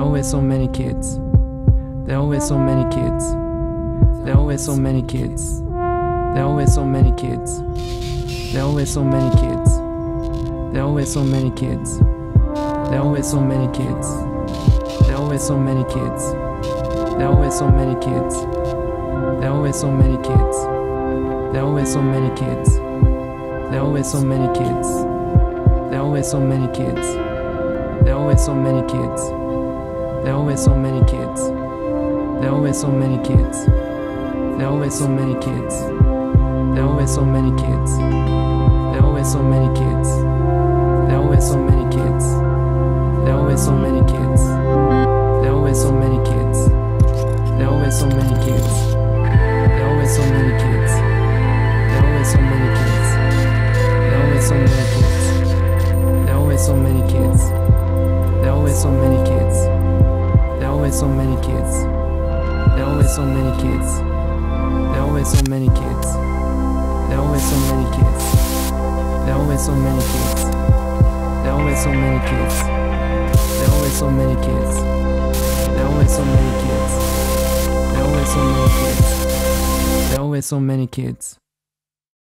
always so many kids. There always so many kids. There always so many kids. There always so many kids. There always so many kids. There always so many kids. There always so many kids. There always so many kids. There always so many kids. There always so many kids. There always so many kids. There always so many kids. There always so many kids. There always so many kids. There always so many kids. There always so many kids. There always so many kids. There always so many kids. There always so many kids. There always so many kids. There always so many kids. There always so many kids. There always so many kids. There always so many kids. There always so many kids. There always so many kids. There always so many kids. There always so many so many kids. There always so many kids. There are always so many kids. There are always so many kids. There are always so many kids. There are always so many kids. There are always so many kids. There are always so many kids. There are always so many kids. There are always so many kids.